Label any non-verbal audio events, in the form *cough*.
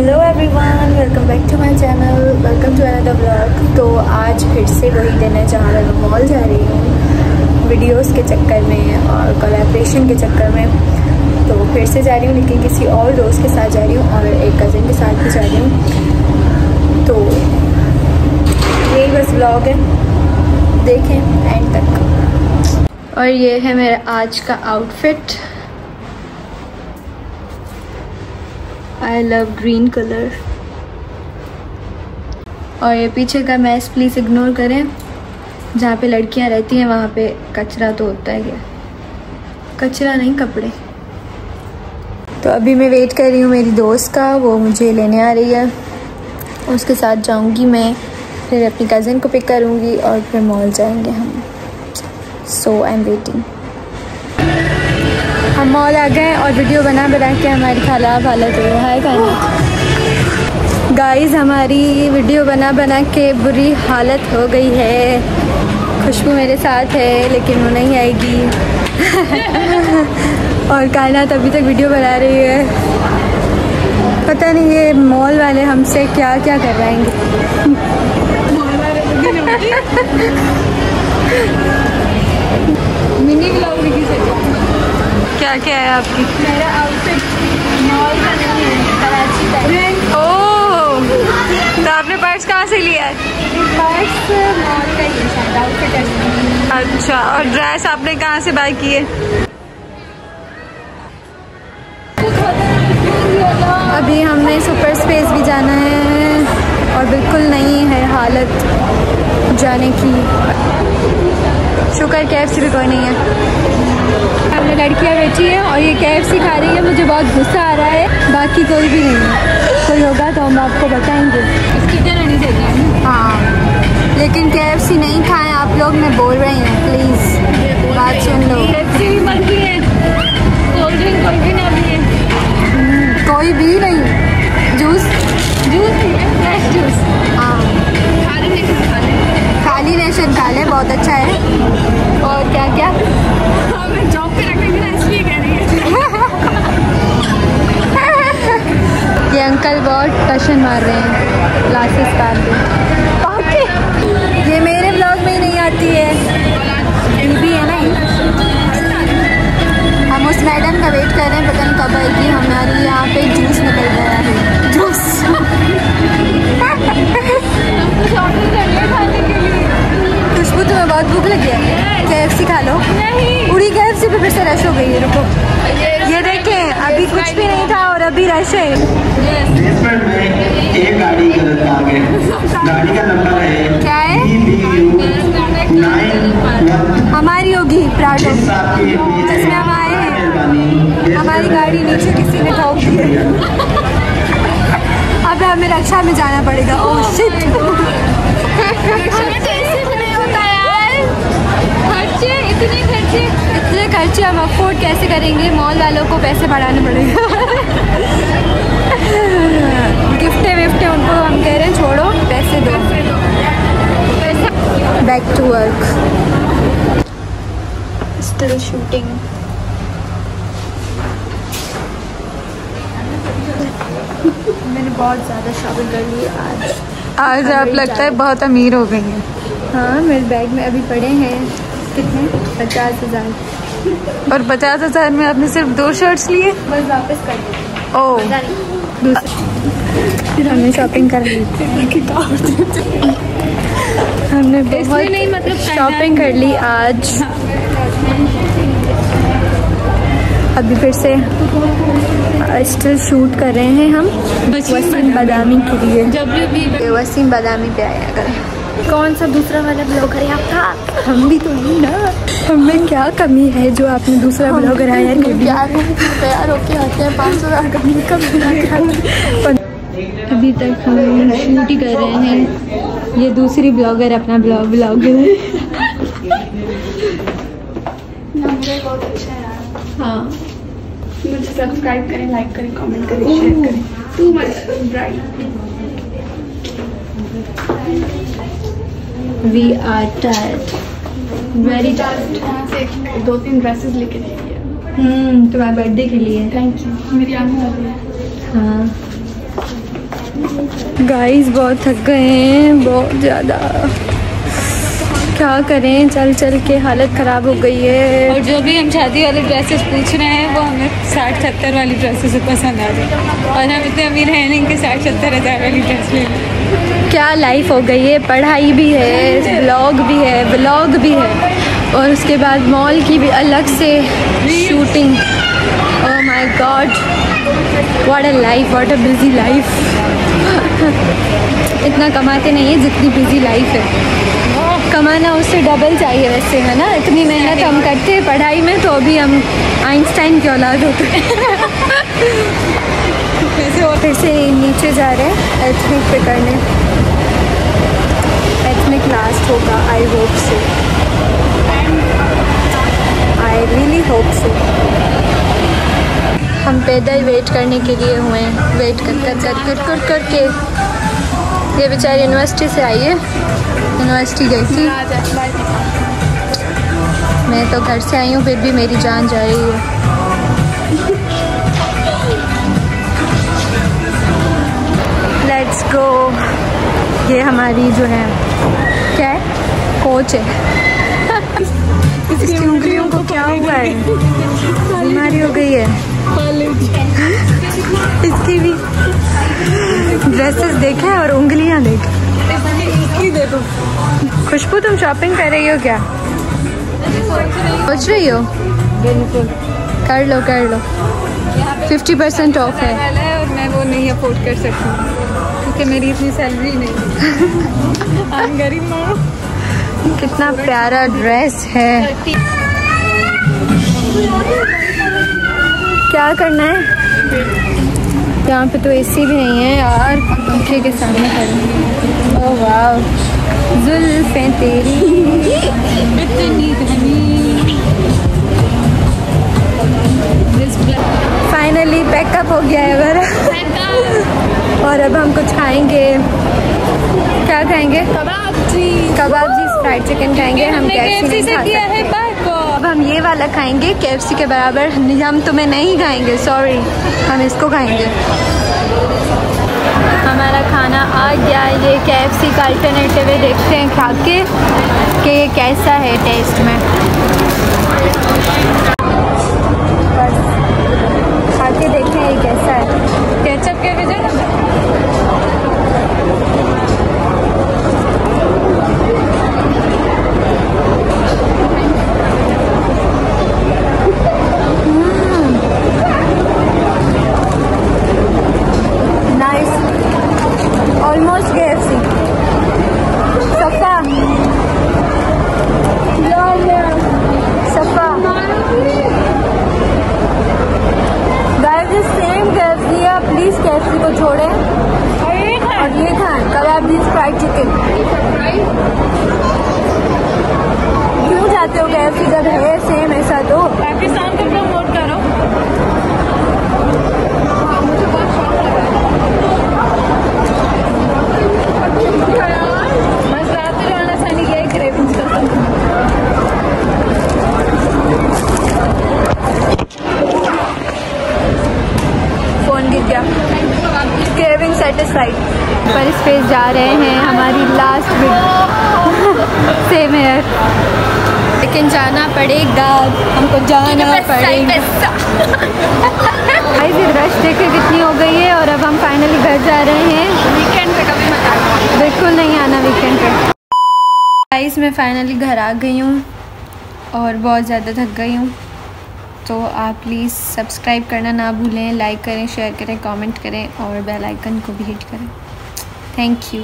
Hello everyone welcome back to my channel welcome to another blog तो आज फिर से वही दिन है जहाँ मैं मॉल जा रही हूँ वीडियोस के चक्कर में और कोलेब्रेशन के चक्कर में। तो फिर से जा रही हूँ, लेकिन किसी और दोस्त के साथ जा रही हूँ और एक कज़न के साथ भी जा रही हूँ। तो यही बस ब्लॉग है। देखें एंड तक। और ये है मेरा आज का outfit I love green colour और ये पीछे का मैस प्लीज़ इग्नोर करें। जहाँ पे लड़कियाँ रहती हैं, वहाँ पे कचरा तो होता है क्या कचरा नहीं, कपड़े। तो अभी मैं वेट कर रही हूँ मेरी दोस्त का, वो मुझे लेने आ रही है। उसके साथ जाऊँगी मैं, फिर अपनी कज़न को पिक करूँगी और फिर मॉल जाएँगे हम। सो आई एम वेटिंग हम मॉल आ गए और वीडियो बना बना के हमारी खराब हालत हो रहा है कहना गाइस हमारी वीडियो बना बना के बुरी हालत हो गई है। खुशबू मेरे साथ है लेकिन वो नहीं आएगी। *laughs* और कायनात अभी तक वीडियो बना रही है। पता नहीं ये मॉल वाले हमसे क्या क्या करवाएँगे मिनी ब्लॉग क्या क्या है आपकी। मेरा आउटफिट मॉल का नहीं है कराची का ओह तो आपने पर्स कहाँ से लिया? है पर्स मॉल का ही शायद आउटफिट अच्छा और ड्रेस आपने कहाँ से बाय की है अभी हमने सुपर स्पेस भी जाना है और बिल्कुल नहीं है हालत। जाने की। शुक्र कैफ भी कोई नहीं है। हमने लड़कियाँ बैठी हैं और ये कैफ सी खा रही है। मुझे बहुत गुस्सा आ रहा है। बाकी कोई भी नहीं है। कोई होगा तो हम आपको बताएँगे। हाँ। लेकिन के नहीं खाएँ। आप लोग मैं बोल रही हूँ प्लीज़ बात सुन लो। कोई भी नहीं। जूस जूस जूस फिर से रश हो गई है रुको। ये देखें अभी कुछ भी नहीं था और अभी रश है। एक गाड़ी गलत आ गए। गाड़ी का नंबर है क्या है? हमारी होगी प्राडो जिसमें हम आए हैं। हमारी गाड़ी नीचे किसी ने ठोक दी है। अब हमें रक्षा में जाना पड़ेगा। ओह शिट *laughs* इतने खर्चे हम अफोर्ड कैसे करेंगे? मॉल वालों को पैसे बढ़ाने पड़ेंगे। गिफ्टे विफ्टे उनको हम कह रहे हैं छोड़ो पैसे दो। Back to work still shooting मैंने बहुत ज़्यादा शॉपिंग कर ली आज। आज आप लगता है बहुत अमीर हो गई हैं। हाँ मेरे बैग में अभी पड़े हैं। कितने पचास हज़ार। और पचास हज़ार में आपने सिर्फ़ दो शर्ट्स लिए? बस वापस कर ओ। फिर हमने शॉपिंग कर ली। हमने बहुत नहीं मतलब शॉपिंग कर ली आज। अभी फिर से स्टिल शूट कर रहे हैं हम। वसीम बादामी। के लिए। वसीम बादामी पे आया अगर कौन सा दूसरा वाला ब्लॉगर है? आपका हम भी तो नहीं ना। हमें क्या कमी है जो आपने दूसरा ब्लॉगर आया कर दिया तैयार होके आते हैं पाँच सौ कमी अभी तक हम शूट ही कर रहे हैं। ये दूसरी ब्लॉगर अपना ब्लॉग ब्लॉगर हाँ। मुझे सब्सक्राइब करें लाइक करें कमेंट करें शेयर करें। Too much bright we are tired very tired वहाँ से दो तीन ड्रेसेस लेके दे दिया हम्म तुम्हारे बर्थडे के लिए। थैंक यू मेरी आँखें लग रही है हाँ। गाइस बहुत थक गए हैं बहुत ज़्यादा। क्या करें? चल चल के हालत ख़राब हो गई है। और जो भी हम शादी वाले ड्रेसेस पूछ रहे हैं वो हमें साठ सत्तर वाली ड्रेसेस पसंद आ जाए और हम इतने अमीर हैं नहीं कि साठ सत्तर हज़ार वाली ड्रेस ले लें क्या लाइफ हो गई है? पढ़ाई भी है ब्लॉग भी है ब्लॉग भी है। और उसके बाद मॉल की भी अलग से shooting oh my God what a life what a busy life इतना कमाते नहीं है जितनी बिज़ी लाइफ है। कमाना उससे डबल चाहिए वैसे, है ना? इतनी मेहनत हम करते हैं पढ़ाई में तो अभी हम आइंस्टाइन की औलाद होते हैं। *laughs* फिर से नीचे जा रहे हैं। एथनिक पे करने एथनिक लास्ट होगा आई होप से आई रियली होप से हम पैदल वेट करने के लिए हुए हैं। वेट कर कर कर कर कर कर के ये बेचारी यूनिवर्सिटी से आई है। यूनिवर्सिटी गई थी। मैं तो घर से आई हूँ, फिर भी मेरी जान जा रही है। लेट्स गो ये हमारी जो है क्या है? कोच है। *laughs* इसकी उंगलियों को क्या हुआ है? बीमारी हो गई है। *laughs* इसकी भी ड्रेसेस देखे और उंगलियाँ देखे। खुशबू तुम शॉपिंग कर रही हो क्या? सोच रही हो? बिल्कुल। कर लो कर लो। फिफ्टी परसेंट ऑफ़ है। मैं वो नहीं अफोर्ड कर सकती क्योंकि मेरी इतनी सैलरी नहीं हम *laughs* गरीब माँ। कितना प्यारा ड्रेस है। क्या करना है? यहाँ पे तो एसी भी नहीं है यार। पंखे के सामने ओह वाह जुल्फें तेरी। *laughs* इतनी फाइनली पैकअप हो गया है मेरा। और अब हम कुछ खाएँगे। क्या खाएँगे? कबाब जी कबाब जी फ्राइड चिकन खाएँगे हम हमने नहीं खा सकते अब हम ये वाला खाएँगे के के बराबर। हम तुम्हें नहीं खाएँगे सॉरी हम इसको खाएँगे। हमारा खाना आ गया ये के का अल्टरनेटिव है। देखते हैं खा के कि ये कैसा है टेस्ट में बस खा के देखें ये कैसा है केचप के बजाय nice almost K F C सफ़ा सफ़ा guys same K F C है छोड़े। एफ़ सी को और ये खाएँ कबाब बीज फ्राइड चिकन क्यों जाते हो गए? जब है सेम ऐसा तो पाकिस्तान को प्रमोट करो बस रात में जाना सनी यही क्रेविंग्स का फ़ोन गिर गया क्रेविंग सेटिस्फाइड पर इस पे जा रहे हैं हमारी लास्ट बिट सेम हेयर लेकिन जाना पड़ेगा हमको जाना पड़ेगा। भाई फिर रश देखे कितनी हो गई है और अब हम फाइनली घर जा रहे हैं। वीकेंड पे कभी मत आना। बिल्कुल नहीं आना वीकेंड पे। गाइस मैं फाइनली घर आ गई हूँ और बहुत ज़्यादा थक गई हूँ। तो आप प्लीज़ सब्सक्राइब करना ना भूलें लाइक करें शेयर करें कमेंट करें और बेल आइकन को भी हिट करें। Thank you